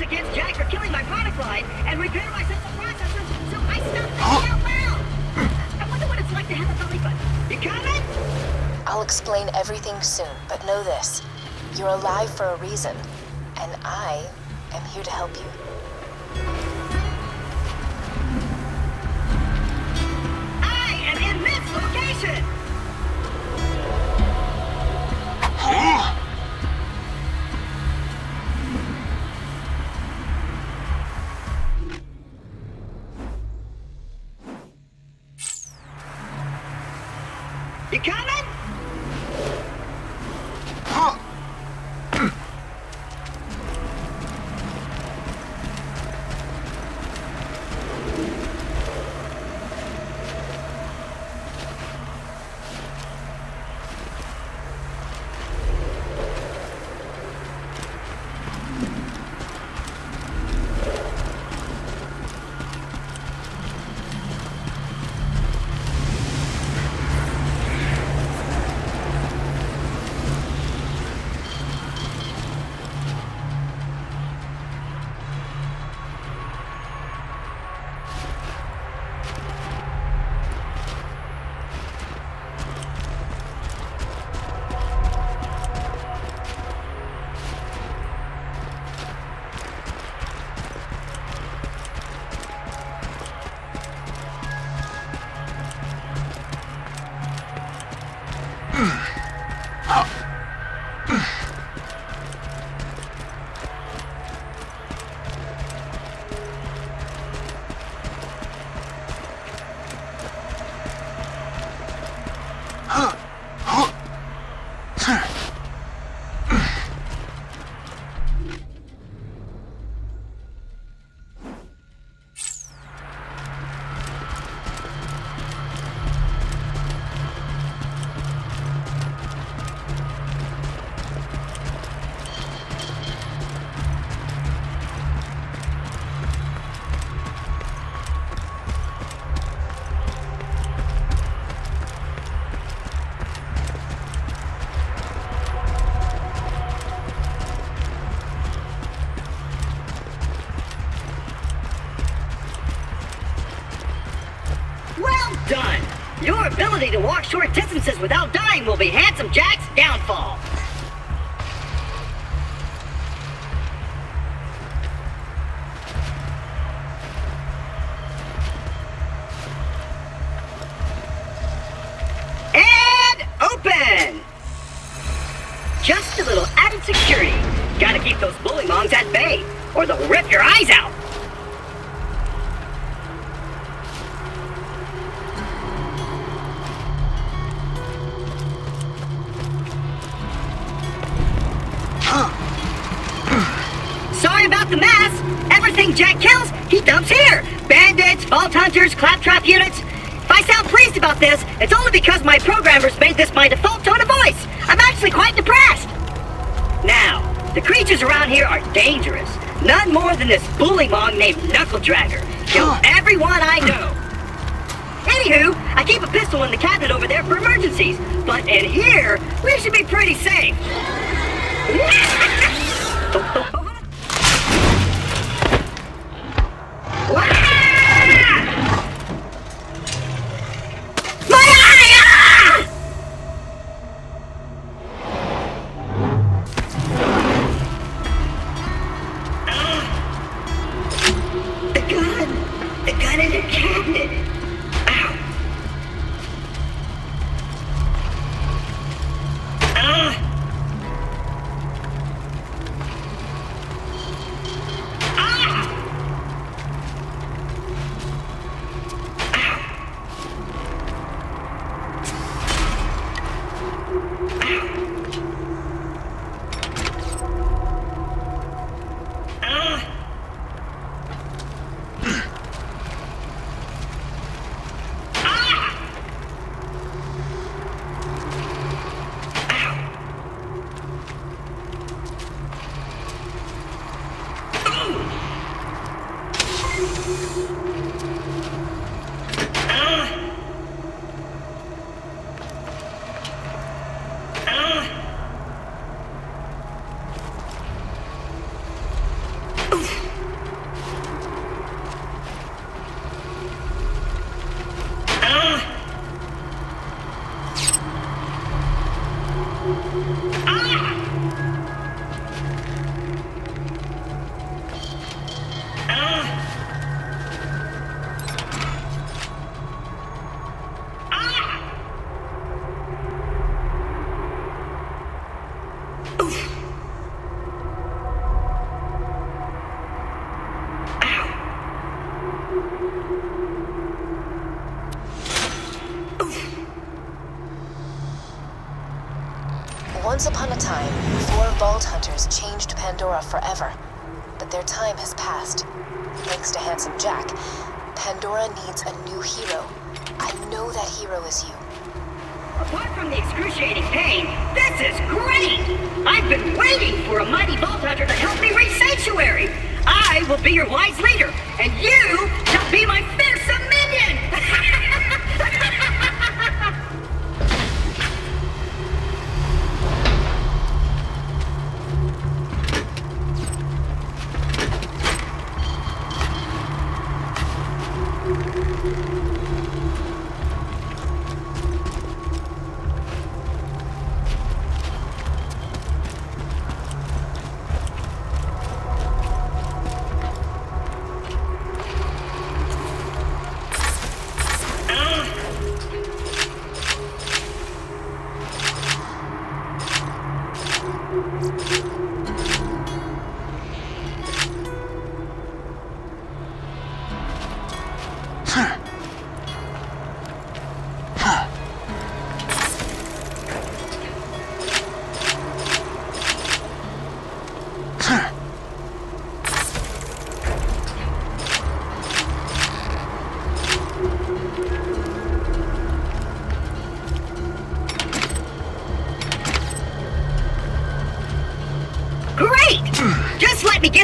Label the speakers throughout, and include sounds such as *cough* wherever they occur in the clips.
Speaker 1: against Jack for killing my product line and repair my central processor, so I stopped thinking out loud. I wonder what it's like to have a belly button. You coming?
Speaker 2: I'll explain everything soon, but know this. You're alive for a reason, and I am here to help you.
Speaker 1: I am in this location. Will be Handsome Jack's Everything Jack kills, he dumps here. Bandits, vault hunters, claptrap units. If I sound pleased about this, it's only because my programmers made this my default tone of voice. I'm actually quite depressed. Now, the creatures around here are dangerous. None more than this bullymong named Knuckle Dragger. Killed everyone I know. Anywho, I keep a pistol in the cabinet over there for emergencies. But in here, we should be pretty safe. *laughs* *laughs* My
Speaker 2: Once upon a time, four Vault Hunters changed Pandora forever. But their time has passed. Thanks to Handsome Jack, Pandora needs a new hero. I know that hero is you.
Speaker 1: Apart from the excruciating pain, this is great! I've been waiting for a mighty Vault Hunter to help me reach Sanctuary! I will be your wise leader, and you shall be my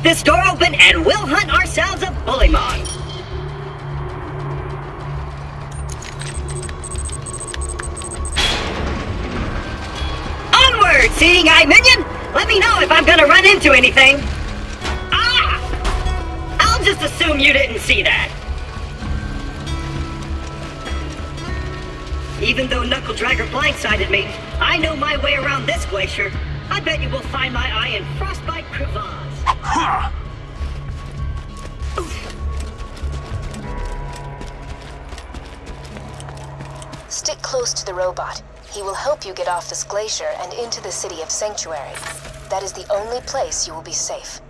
Speaker 1: get this door open and we'll hunt ourselves a Bullymong. Onward, seeing eye minion! Let me know if I'm gonna run into anything. Ah! I'll just assume you didn't see that. Even though Knuckle Dragger blindsided me, I know my way around this glacier. I bet you will find my eye in Frostbite Crevasse.
Speaker 3: Huh!
Speaker 2: Stick close to the robot. He will help you get off this glacier and into the city of Sanctuary. That is the only place you will be safe.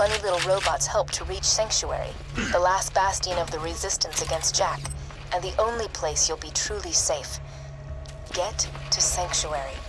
Speaker 2: Funny little robot's help to reach Sanctuary, the last bastion of the resistance against Jack, and the only place you'll be truly safe. Get to Sanctuary.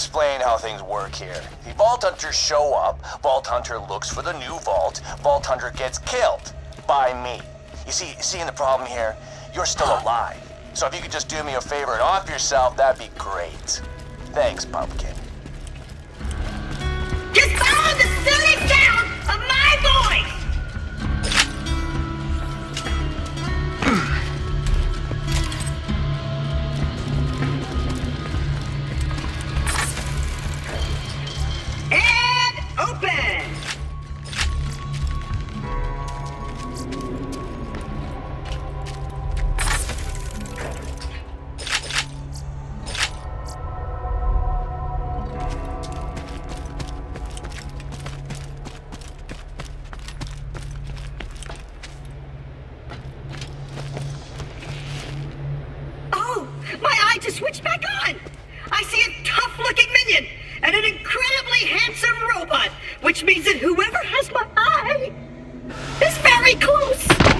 Speaker 3: Explain how things work here. The Vault Hunters show up, Vault Hunter looks for the new vault, Vault Hunter gets killed. By me. You see, seeing the problem here? You're still alive. So if you could just do me a favor and off yourself, that'd be great. Thanks, Pumpkin.
Speaker 1: Eye just back on! I see a tough looking minion and an incredibly handsome robot, which means that whoever has my eye is very close!